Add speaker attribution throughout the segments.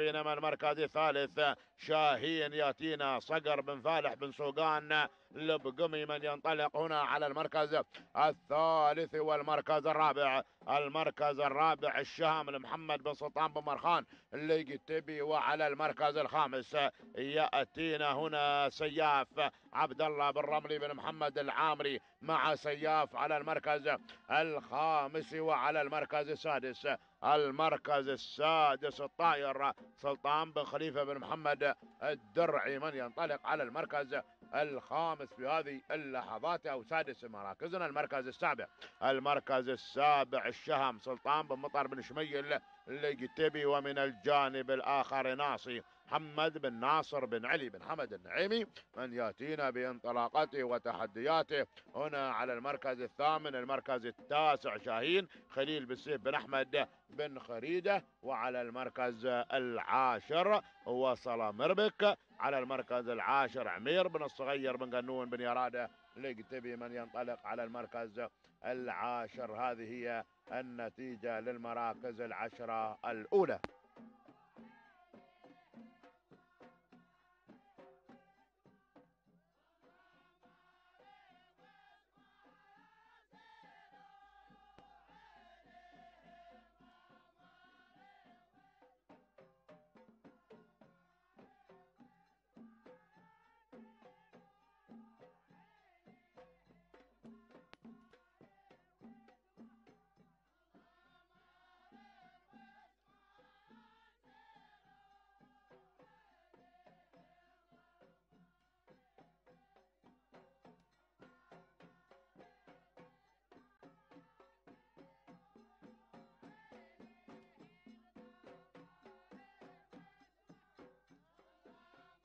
Speaker 1: بينما المركز الثالث شاهين ياتينا صقر بن فالح بن سوقان لبقمي من ينطلق هنا على المركز الثالث والمركز الرابع. المركز الرابع الشام لمحمد بن سلطان بن مرخان اللي تبي وعلى المركز الخامس يأتينا هنا سياف عبد الله بن رملي بن محمد العامري مع سياف على المركز الخامس وعلى المركز السادس. المركز السادس الطاير سلطان بن خليفة بن محمد الدرعي من ينطلق على المركز الخامس في هذه اللحظات أو سادس مراكزنا المركز السابع. المركز السابع الشهم سلطان بن مطر بن شميل القتبي ومن الجانب الآخر ناصي محمد بن ناصر بن علي بن حمد النعيمي من يأتينا بانطلاقته وتحدياته هنا على المركز الثامن المركز التاسع شاهين خليل بن سيف بن أحمد بن خريدة وعلى المركز العاشر وصل مربك على المركز العاشر. عمير بن الصغير بن قنون بن يرادة لقتبي من ينطلق على المركز العاشر. هذه هي النتيجة للمراكز العشرة الأولى.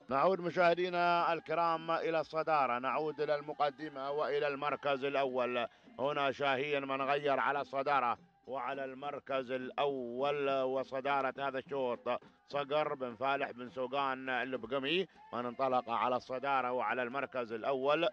Speaker 1: نعود مشاهدينا الكرام إلى الصدارة. نعود إلى المقدمة وإلى المركز الأول. هنا شاهين من غير على الصدارة وعلى المركز الأول وصدارة هذا الشوط. صقر بن فالح بن سوقان البقمي من انطلق على الصدارة وعلى المركز الأول.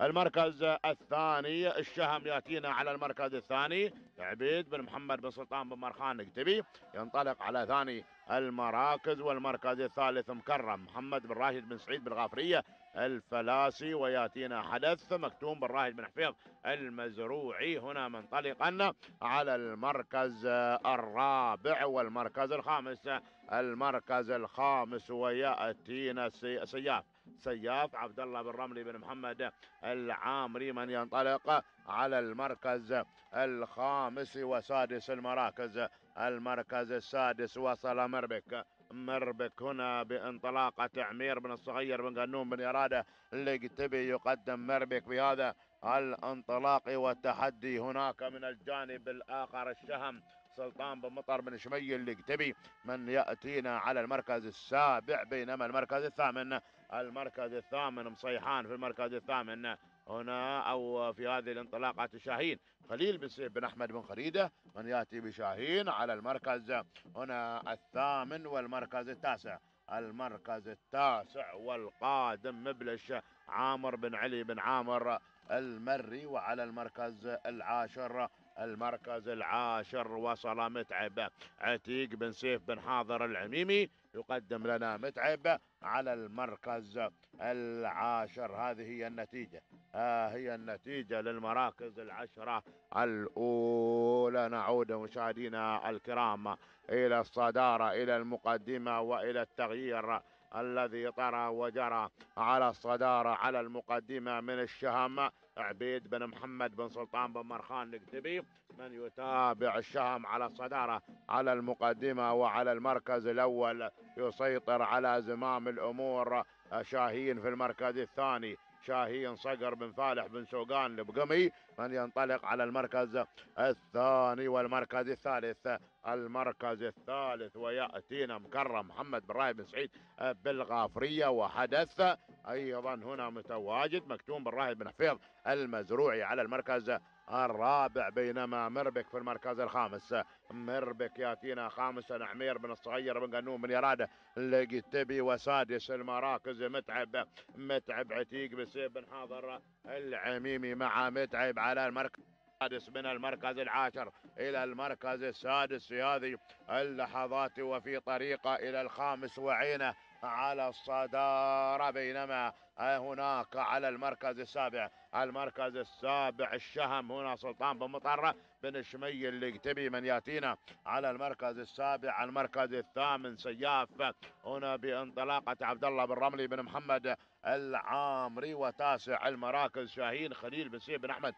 Speaker 1: المركز الثاني الشهم يأتينا على المركز الثاني. عبيد بن محمد بن سلطان بن مرخان نكتبي ينطلق على ثاني المراكز والمركز الثالث مكرم. محمد بن راشد بن سعيد بن غافريه الفلاسي ويأتينا حدث مكتوم بن راشد بن حفيظ المزروعي هنا منطلقا على المركز الرابع والمركز الخامس. المركز الخامس ويأتينا سياف سياف عبد الله بن رملي بن محمد العامري من ينطلق على المركز الخامس وسادس المراكز. المركز السادس وصل مربك. مربك هنا بانطلاقة عمير بن الصغير بن قنون بن إرادة اللي تبي يقدم مربك بهذا الانطلاق والتحدي هناك من الجانب الآخر. الشهم سلطان بن مطر بن شمي اللقتبي من يأتينا على المركز السابع بينما المركز الثامن المركز الثامن مصيحان في المركز الثامن. هنا أو في هذه الانطلاقات شاهين خليل بن سيف بن أحمد بن خريده من يأتي بشاهين على المركز. هنا الثامن والمركز التاسع. المركز التاسع والقادم مبلش عامر بن علي بن عامر المري وعلى المركز العاشر المركز العاشر وصل متعب. عتيق بن سيف بن حاضر العميمي يقدم لنا متعب على المركز العاشر. هذه هي النتيجة. هي النتيجة للمراكز العشرة. الأولى نعود مشاهدينا الكرام إلى الصدارة إلى المقدمة وإلى التغيير الذي طرى وجرى على الصدارة على المقدمة من الشهم. عبيد بن محمد بن سلطان بن مرخان الكتبي من يتابع الشهم على الصدارة على المقدمة وعلى المركز الأول يسيطر على زمام الأمور. شاهين في المركز الثاني. شاهين صقر بن فالح بن سوقان البقمي من ينطلق على المركز الثاني والمركز الثالث. المركز الثالث ويأتينا مكرم محمد بن راهب بن سعيد بالغافرية وحدث. أيضا هنا متواجد مكتوم بن راهب بن حفيظ المزروعي على المركز الرابع بينما مربك في المركز الخامس. مربك يأتينا خامسا عمير بن الصغير بن قنون بن يرادة القتبي وسادس المراكز. متعب متعب عتيق بن سيف بن حاضر العميمي مع متعب على المركز. السادس من المركز العاشر إلى المركز السادس في هذه اللحظات وفي طريقة إلى الخامس وعينه. على الصدارة بينما هناك على المركز السابع. المركز السابع الشهم هنا سلطان بن مطرة بن شمي اللي من ياتينا. على المركز السابع المركز الثامن سياف هنا بانطلاقة عبد الله بن رملي بن محمد العامري وتاسع المراكز شاهين خليل بن سيف بن أحمد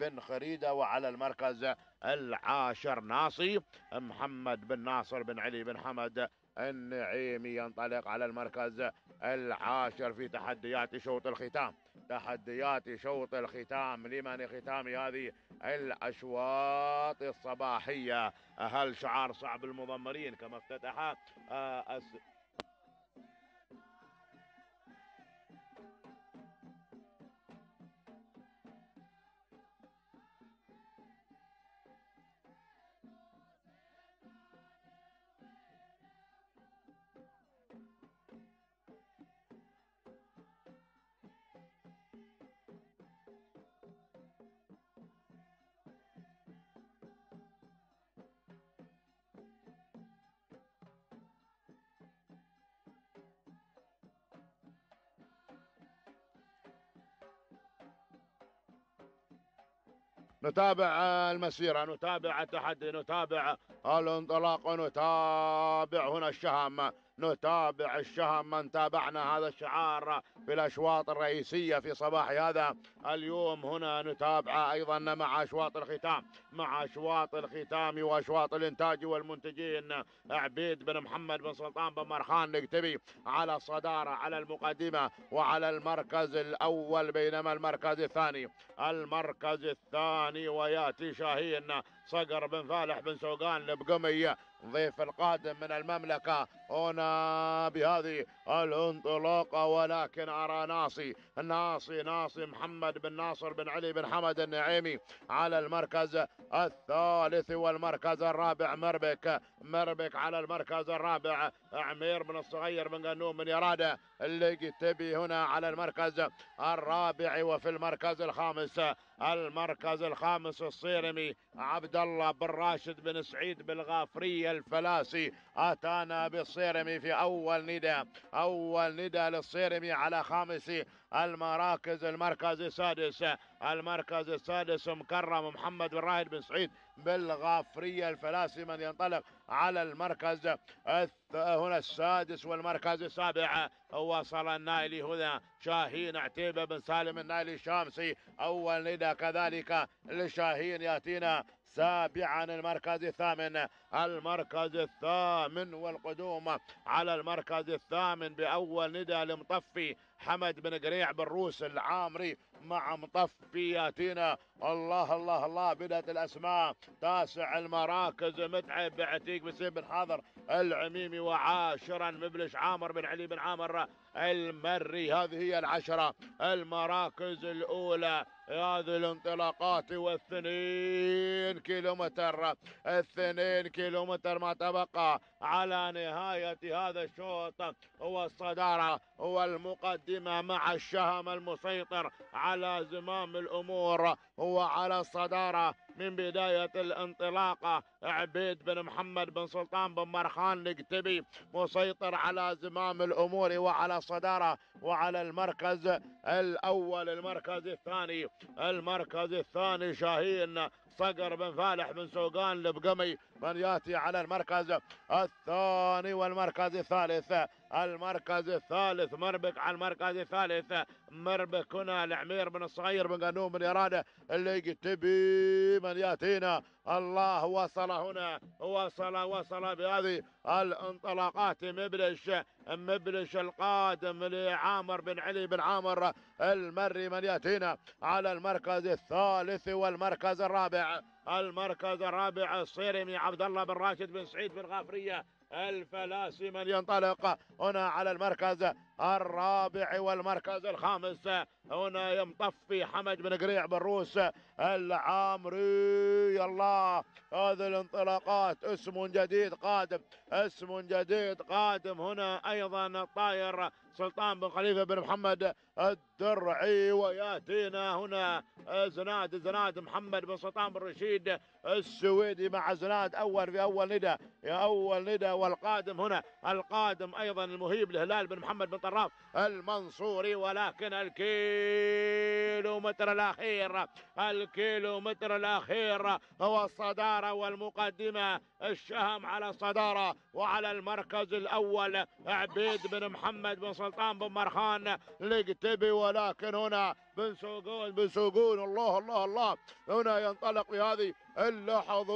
Speaker 1: بن خريدة وعلى المركز العاشر ناصي محمد بن ناصر بن علي بن حمد النعيمي ينطلق على المركز العاشر في تحديات شوط الختام. تحديات شوط الختام. لمن ختام هذه الأشواط الصباحية؟ هل شعار صعب المضمرين كما افتتح نتابع المسيرة نتابع التحدي نتابع الانطلاق نتابع هنا الشهم نتابع الشهم من تابعنا هذا الشعار في الأشواط الرئيسية في صباح هذا اليوم. هنا نتابع أيضا مع أشواط الختام. مع أشواط الختام وأشواط الإنتاج والمنتجين. عبيد بن محمد بن سلطان بن مرخان نكتبي على الصدارة على المقدمة وعلى المركز الأول بينما المركز الثاني المركز الثاني ويأتي شاهين صقر بن فالح بن سوقان البقمي ضيف القادم من المملكة. هنا بهذه الانطلاقة ولكن أرى ناصي ناصي ناصي محمد بن ناصر بن علي بن حمد النعيمي على المركز الثالث والمركز الرابع. مربك مربك على المركز الرابع. عمير بن الصغير بن قنوم من يرادة. اللي تبي هنا على المركز الرابع وفي المركز الخامس. المركز الخامس الصيرمي عبد الله بن راشد بن سعيد بالغافرية الفلاسي. أتانا بالصيرمي في أول نداء أول نداء للصيرمي على خامس المراكز المركز السادس. المركز السادس مكرم محمد بن راهد بن سعيد بالغافرية الفلاسي من ينطلق على المركز هنا السادس والمركز السابع. وصل النايلي هنا شاهين عتيبة بن سالم النايلي الشامسي. أول ندى كذلك لشاهين يأتينا سابعا المركز الثامن. المركز الثامن والقدوم على المركز الثامن بأول ندى لمطفي حمد بن قريع بن روس العامري مع مطفي ياتينا الله الله الله بدأت الأسماء. تاسع المراكز متعب بعتيق بن بن حاضر العميمي وعاشرا مبلش عامر بن علي بن عامر المري. هذه هي العشرة. المراكز الأولى هذه الانطلاقات والثنين كيلومتر. الثنين كيلومتر ما تبقى على نهاية هذا الشوط. هو الصدارة هو المقدمة مع الشهم المسيطر على زمام الأمور. هو على الصدارة من بداية الانطلاقة عبيد بن محمد بن سلطان بن مرخان نقتبي مسيطر على زمام الأمور وعلى الصدارة وعلى المركز الأول المركز الثاني المركز الثاني شاهين صقر بن فالح بن سوقان البقمي من يأتي على المركز الثاني والمركز الثالث. المركز الثالث مربك على المركز الثالث. مربك هنا العمير بن الصغير بن قانون بن إرادة اللي تبي من يأتينا. الله وصل هنا وصل وصل بهذه الانطلاقات. مبلش مبلش القادم لعامر بن علي بن عامر المري من يأتينا على المركز الثالث والمركز الرابع. المركز الرابع الصيرمي عبد الله بن راشد بن سعيد بن غافرية. الفلاسي من ينطلق هنا على المركز الرابع والمركز الخامس. هنا يمطفي حمد بن قريع بالروس العامري. الله هذه الانطلاقات. اسم جديد قادم اسم جديد قادم. هنا أيضا طاير سلطان بن خليفة بن محمد الدرعي ويأتينا هنا زناد زناد محمد بن سلطان بن رشيد السويدي مع زناد. أول في أول ندى يا أول ندى والقادم هنا القادم أيضا المهيب الهلال بن محمد بن طراف المنصوري ولكن الكيلو متر الأخير الكيلو متر الأخير هو الصدارة والمقدمة. الشهم على الصدارة وعلى المركز الأول عبيد بن محمد بن سلطان بن مرخان. لقتبي ولكن هنا بن سوقون بن سوقون الله الله الله. هنا ينطلق في هذه اللحظات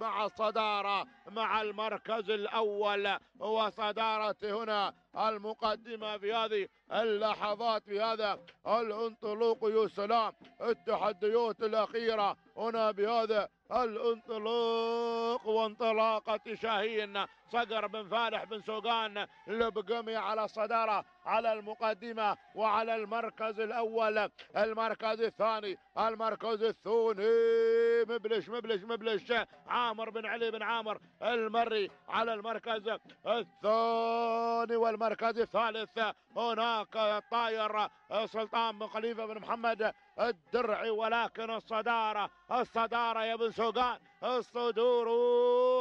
Speaker 1: مع الصدارة مع المركز الأول. وصدارة هنا المقدمة في هذه اللحظات في هذا الانطلاق يا سلام التحديات الأخيرة هنا بهذا الانطلاق وانطلاقة شاهين. صقر بن فالح بن سوقان لبقمي على الصدارة على المقدمة وعلى المركز الأول. المركز الثاني المركز الثاني مبلش مبلش مبلش. عامر بن علي بن عامر المري على المركز الثاني والمركز الثالث هناك طاير سلطان بن خليفة بن محمد. الدرعي ولكن الصدارة الصدارة يا بن سوقان الصدور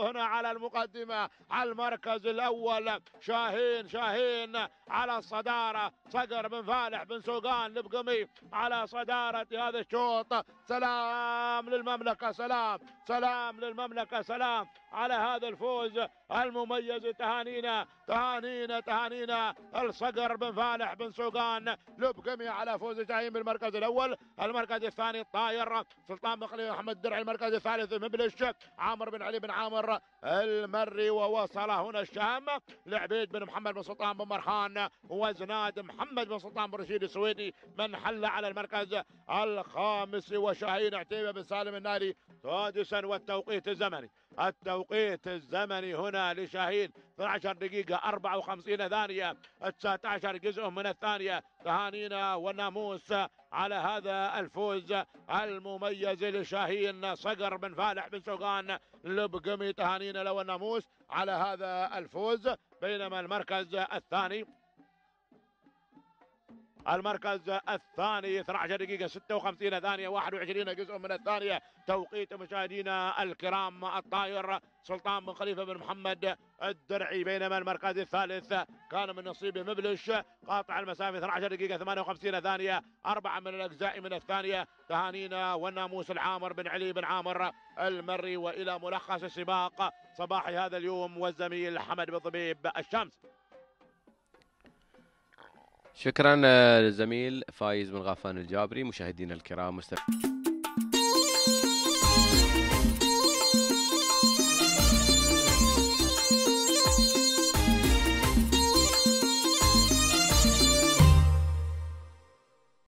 Speaker 1: هنا على المقدمة على المركز الأول. شاهين شاهين على الصدارة. صقر بن فالح بن سوقان لبقمي على صدارة هذا الشوط. سلام للمملكة سلام سلام للمملكة سلام على هذا الفوز المميز. تهانينا تهانينا تهانينا. الصقر بن فالح بن سوقان لبقمي على فوز شاهين بالمركز الأول. المركز الثاني الطاير سلطان بن خليل محمد الدرعي المركز الثالث مبلش عامر بن علي بن عامر المري ووصل هنا الشام لعبيد بن محمد بن سلطان بن مرخان وزناد محمد بن سلطان بن رشيد السويدي من حل على المركز الخامس. وشاهين عتيبة بن سالم الناري سادسا والتوقيت الزمني. التوقيت الزمني هنا لشاهين. 12 دقيقة 54 ثانية. 19 جزء من الثانية. تهانينا والناموس على هذا الفوز المميز لشاهين صقر بن فالح بن سوقان لبقمي تهانينا له الناموس على هذا الفوز بينما المركز الثاني المركز الثاني 12 دقيقة 56 ثانية 21 جزء من الثانية. توقيت مشاهدينا الكرام الطاير سلطان بن خليفة بن محمد الدرعي بينما المركز الثالث كان من نصيب مبلش. قاطع المسافة 12 دقيقة 58 ثانية. أربعة من الأجزاء من الثانية. تهانينا والناموس العامر بن علي بن عامر المري وإلى ملخص السباق صباح هذا اليوم والزميل حمد بن طبيب الشمس.
Speaker 2: شكرا للزميل فايز بن غفان الجابري مشاهدينا الكرام مستمعين